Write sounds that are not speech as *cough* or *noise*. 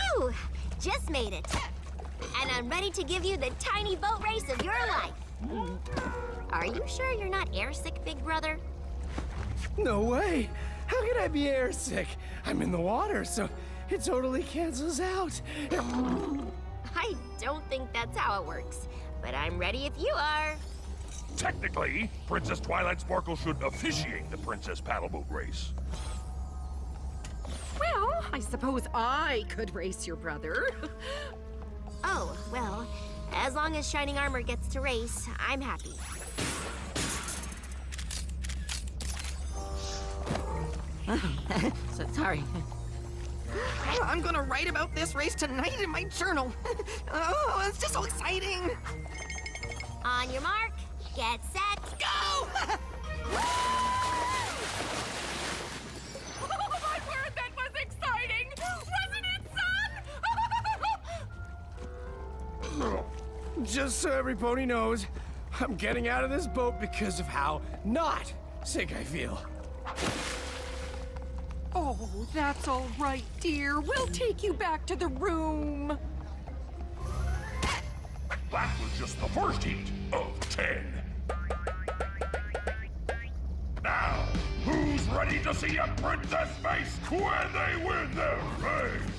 Phew! Just made it. And I'm ready to give you the tiny boat race of your life. Are you sure you're not airsick, big brother? No way! How can I be airsick? I'm in the water, so it totally cancels out. I don't think that's how it works, but I'm ready if you are. Technically, Princess Twilight Sparkle should officiate the Princess Paddleboat race. Well, I suppose I could race your brother. *laughs* Oh, well, as long as Shining Armor gets to race, I'm happy. so, *laughs* sorry. Oh, I'm gonna write about this race tonight in my journal. *laughs* oh, it's just so exciting. On your mark, get set, Go! It. Just so every pony knows, I'm getting out of this boat because of how not sick I feel. Oh, that's all right, dear. We'll take you back to the room. That was just the first heat of ten. Now, who's ready to see a princess face when they win their race?